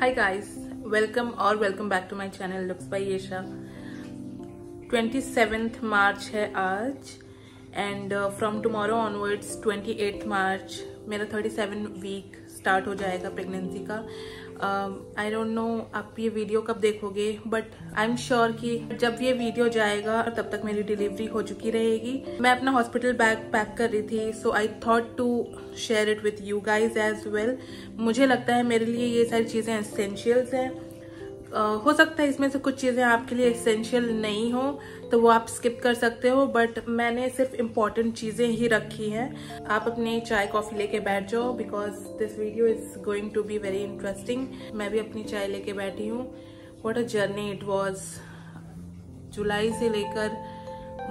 हाय guys welcome और welcome back to my channel looks by Yesha twenty seventh March है आज and from tomorrow onwards twenty eight March मेरा thirty seven week start हो जाएगा pregnancy का। आई don't no आप ये वीडियो कब देखोगे बट आई एम श्योर कि जब ये वीडियो जाएगा, तब तक मेरी डिलीवरी हो चुकी रहेगी। मैं अपना हॉस्पिटल बैग पैक कर रही थी so I thought to share it with you guys as well मुझे लगता है मेरे लिए ये सारी चीज़ें एसेंशियल्स हैं। हो सकता है इसमें से कुछ चीज़ें आपके लिए एसेंशियल नहीं हो तो वो आप स्किप कर सकते हो बट मैंने सिर्फ़ इंपॉर्टेंट चीज़ें ही रखी हैं। आप अपनी चाय कॉफ़ी लेके बैठ जाओ because this video is going to be very interesting मैं भी अपनी चाय लेके बैठी हूँ। What a journey it was जुलाई से लेकर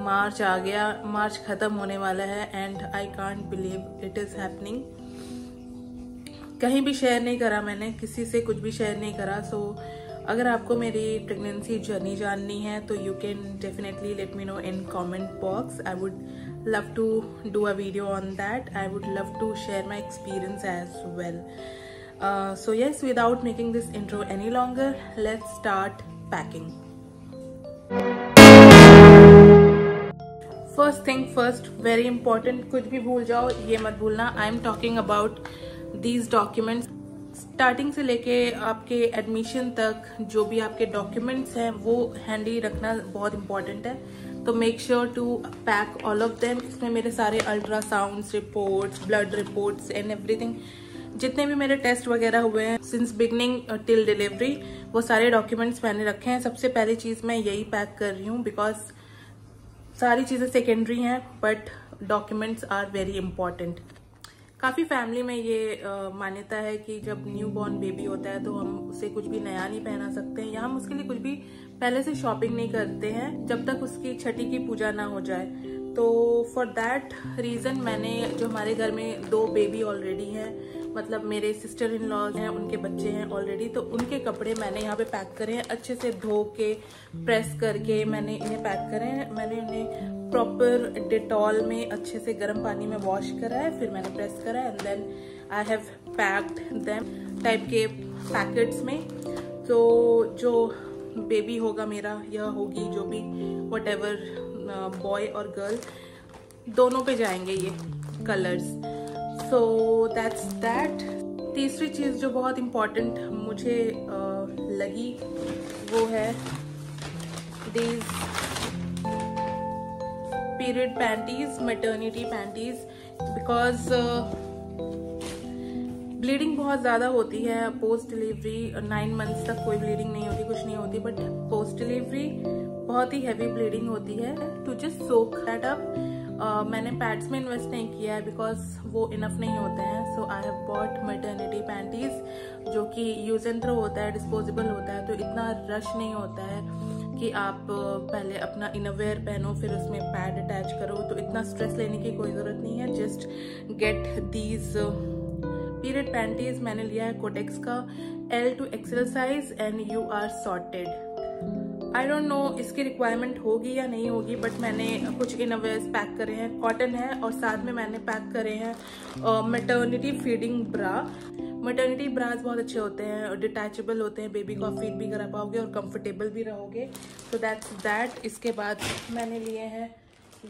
मार्च आ गया। मार्च ख़त्म होने वाला है and I can't believe it is happening कहीं भी शेयर नहीं करा मैंने किसी से कुछ भी शेयर नहीं करा सो so, अगर आपको मेरी प्रेगनेंसी जर्नी जाननी है तो you can definitely let me know in comment box I would love to do a video on that I would love to share my experience as well so yes without making this intro any longer let's start packing first thing first very important कुछ भी भूल जाओ, ये मत भूलना. I am talking about these documents. Starting से लेके आपके एडमिशन तक जो भी आपके डॉक्यूमेंट्स हैं, वो हैंडी रखना बहुत इंपॉर्टेंट है। तो make sure to pack all of them इसमें मेरे सारे ultrasounds reports blood reports and everything जितने भी मेरे टेस्ट वगैरह हुए हैं सिंस बिगनिंग टिल डिलीवरी वो सारे डॉक्यूमेंट्स मैंने रखे हैं। सबसे पहली चीज़ मैं यही पैक कर रही हूँ बिकॉज़ सारी चीज़ें सेकेंडरी हैं but documents are very important काफ़ी फैमिली में ये मान्यता है कि जब न्यू बॉर्न बेबी होता है तो हम उसे कुछ भी नया नहीं पहना सकते हैं या हम उसके लिए कुछ भी पहले से शॉपिंग नहीं करते हैं जब तक उसकी छठी की पूजा ना हो जाए। तो फॉर दैट रीज़न मैंने जो हमारे घर में दो बेबी ऑलरेडी हैं मतलब मेरे सिस्टर इन लॉज हैं, उनके बच्चे हैं ऑलरेडी तो उनके कपड़े मैंने यहाँ पे पैक करे हैं, अच्छे से धो के प्रेस करके मैंने इन्हें पैक करे हैं। मैंने उन्हें प्रॉपर डिटॉल में अच्छे से गर्म पानी में वॉश करा है, फिर मैंने प्रेस करा है and then I have packed them type के पैकेट्स में। तो जो बेबी होगा मेरा, या होगी जो भी वट एवर बॉय और गर्ल दोनों पे जाएँगे ये कलर्स सो दैट्स दैट तीसरी चीज़ जो बहुत इंपॉर्टेंट मुझे uh, लगी वो है these period panties maternity panties because bleeding बहुत ज़्यादा होती है पोस्ट डिलीवरी नाइन मंथ्स तक कोई ब्लीडिंग नहीं होती कुछ नहीं होती बट पोस्ट डिलीवरी बहुत ही हैवी ब्लीडिंग होती है to just soak that up मैंने पैड्स में इन्वेस्ट नहीं किया है बिकॉज़ वो इनफ नहीं होते हैं. सो I have bought maternity panties जो कि यूज़ एंड थ्रो होता है डिस्पोजेबल होता है तो इतना रश नहीं होता है कि आप पहले अपना इनरवेयर पहनो, फिर उसमें पैड अटैच करो. तो इतना स्ट्रेस लेने की कोई ज़रूरत नहीं है. Just get these period panties मैंने लिया है कोटेक्स का. L to XL size and you are sorted I don't know इसकी रिक्वायरमेंट होगी या नहीं होगी बट मैंने कुछ इनरवेयर्स पैक करे हैं। कॉटन है और साथ में मैंने पैक करे हैं maternity feeding bra maternity bras बहुत अच्छे होते हैं डिटैचेबल होते हैं। बेबी को फ़ीड भी करा पाओगे और कंफर्टेबल भी रहोगे। तो दैट्स दैट इसके बाद मैंने लिए हैं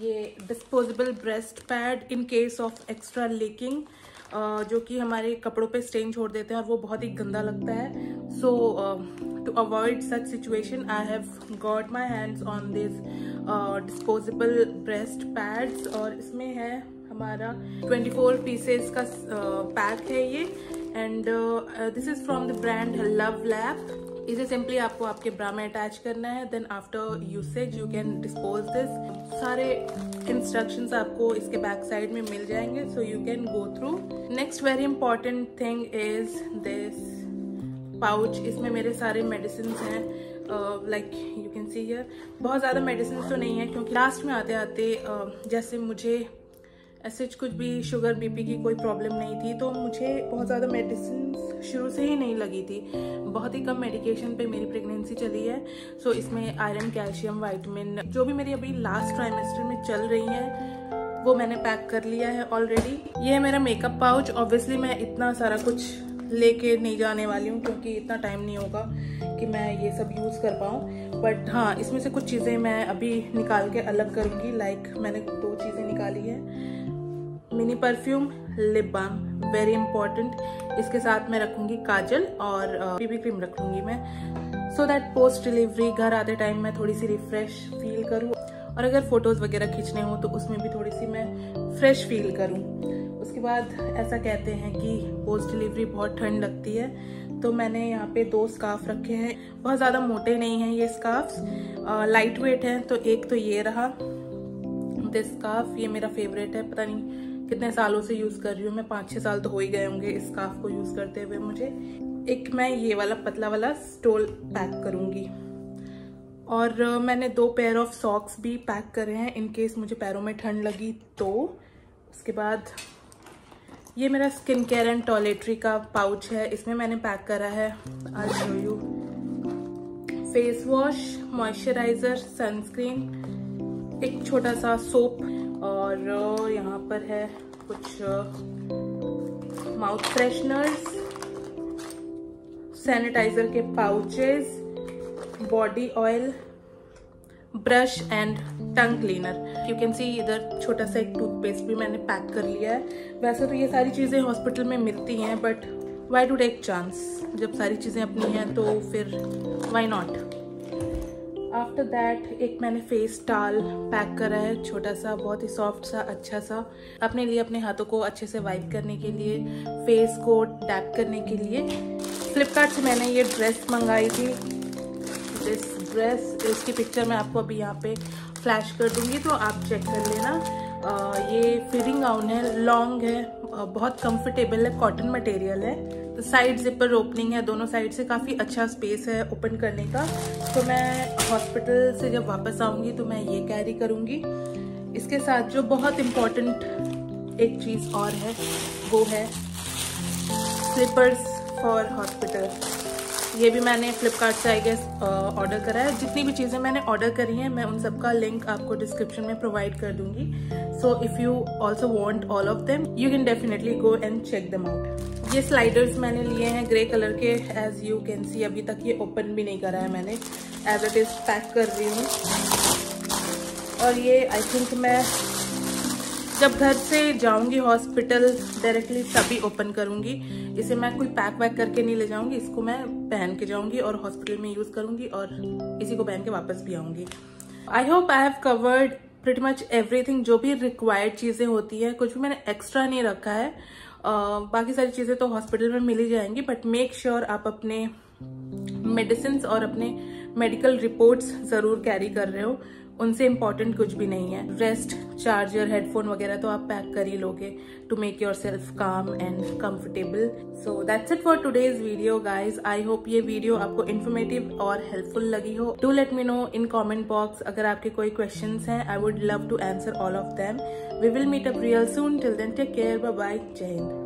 ये disposable breast pad in case of extra leaking जो कि हमारे कपड़ों पे स्टेन छोड़ देते हैं और वो बहुत ही गंदा लगता है। So to avoid such situation I have got my hands on this disposable breast pads और इसमें है हमारा 24 पीसेस का पैक uh, है ये। And this is from the brand Love Lab इसे सिंपली आपको आपके ब्रा में अटैच करना है। Then after usage you can dispose this सारे इंस्ट्रक्शंस आपको इसके बैक साइड में मिल जाएँगे so you can go through next very important thing is this pouch इसमें मेरे सारे मेडिसिन हैं like you can see here बहुत ज़्यादा मेडिसिन तो नहीं है, क्योंकि लास्ट में आते आते जैसे मुझे ऐसे कुछ भी शुगर बीपी की कोई प्रॉब्लम नहीं थी तो मुझे बहुत ज़्यादा मेडिसिन शुरू से ही नहीं लगी थी। बहुत ही कम मेडिकेशन पे मेरी प्रेगनेंसी चली है। सो इसमें आयरन कैल्शियम वाइटमिन जो भी मेरी अभी लास्ट ट्राइमेस्टर में चल रही है, वो मैंने पैक कर लिया है ऑलरेडी ये है मेरा मेकअप पाउच ऑब्वियसली मैं इतना सारा कुछ लेके नहीं जाने वाली हूँ, क्योंकि इतना टाइम नहीं होगा कि मैं ये सब यूज़ कर पाऊँ। बट हाँ इसमें से कुछ चीज़ें मैं अभी निकाल के अलग करूँगी। लाइक मैंने दो चीज़ें निकाली है। Mini perfume lip balm very important इसके साथ मैं रखूँगी काजल और बीबी क्रीम रख लूँगी मैं। सो दैट पोस्ट डिलीवरी घर आते टाइम मैं थोड़ी सी रिफ्रेश फील करूँ। और अगर फ़ोटोज़ वगैरह खींचने हों तो उसमें भी थोड़ी सी मैं फ्रेश फील करूँ। उसके बाद ऐसा कहते हैं कि पोस्ट डिलीवरी बहुत ठंड लगती है तो मैंने यहाँ पे दो स्कार्फ रखे हैं। बहुत ज़्यादा मोटे नहीं हैं ये स्कार्फ लाइट वेट हैं तो एक तो ये रहा। दिस स्कार्फ ये मेरा फेवरेट है, पता नहीं कितने सालों से यूज़ कर रही हूँ मैं पाँच छः साल तो हो ही गए होंगे इस स्कार्फ को यूज़ करते हुए मुझे। एक मैं ये वाला पतला वाला स्टोल पैक करूँगी। और मैंने दो पेयर ऑफ़ सॉक्स भी पैक करे हैं इनकेस मुझे पैरों में ठंड लगी तो। उसके बाद ये मेरा स्किन केयर एंड टॉयलेटरी का पाउच है। इसमें मैंने पैक करा है। I show you face wash moisturiser sunscreen एक छोटा सा सोप और यहाँ पर है कुछ माउथ फ्रेशनर्स सैनिटाइजर के pouches body oil brush and tongue cleaner you can see इधर छोटा सा एक टूथपेस्ट भी मैंने पैक कर लिया है। वैसे तो ये सारी चीज़ें हॉस्पिटल में मिलती हैं but why to take chance जब सारी चीज़ें अपनी हैं तो फिर वाई नॉट आफ्टर दैट एक मैंने फेस टाल पैक करा है, छोटा सा, बहुत ही सॉफ्ट सा अच्छा सा, अपने लिए, अपने हाथों को अच्छे से वाइप करने के लिए फेस को टैप करने के लिए। फ्लिपकार्ट से मैंने ये ड्रेस मंगाई थी। ड्रेस इसकी पिक्चर मैं आपको अभी यहाँ पे फ्लैश कर दूँगी तो आप चेक कर लेना। आ, ये फिटिंग गाउन है लॉन्ग है बहुत कंफर्टेबल है कॉटन मटेरियल है। तो साइड जिपर ओपनिंग है दोनों साइड से काफ़ी अच्छा स्पेस है ओपन करने का। तो मैं हॉस्पिटल से जब वापस आऊँगी तो मैं ये कैरी करूँगी। इसके साथ जो बहुत इम्पोर्टेंट एक चीज़ और है वो है स्लीपर्स फॉर हॉस्पिटल ये भी मैंने फ्लिपकार्ट से आई गेस ऑर्डर करा है। जितनी भी चीज़ें मैंने ऑर्डर करी हैं, मैं उन सबका लिंक आपको डिस्क्रिप्शन में प्रोवाइड कर दूँगी। So if you also want all of them you can definitely go and check them out ये स्लाइडर्स मैंने लिए हैं ग्रे कलर के एज यू कैन सी अभी तक ये ओपन भी नहीं करा है मैंने। एज इट इज़ पैक कर रही हूँ। और ये आई थिंक मैं जब घर से जाऊँगी हॉस्पिटल डायरेक्टली तभी ओपन करूँगी। इसे मैं कोई पैक वैक करके नहीं ले जाऊँगी इसको मैं पहन के जाऊँगी और हॉस्पिटल में यूज़ करूँगी और इसी को पहन के वापस भी आऊँगी। I hope I have covered pretty much everything जो भी रिक्वायर्ड चीज़ें होती है कुछ भी मैंने एक्स्ट्रा नहीं रखा है। uh, बाकी सारी चीज़ें तो हॉस्पिटल में मिली जाएँगी बट मेक श्योर आप अपने मेडिसिन और अपने मेडिकल रिपोर्ट्स ज़रूर कैरी कर रहे हो। उनसे इम्पोर्टेंट कुछ भी नहीं है। रेस्ट चार्जर हेडफोन वगैरह तो आप पैक कर ही लोगे to make your self calm and comfortable so that's it for today's video guys I hope ये वीडियो आपको इन्फॉर्मेटिव और हेल्पफुल लगी हो। Do let me know in comment box अगर आपके कोई क्वेश्चन हैं। I would love to answer all of them we will meet up real soon till then take care bye जय हिंद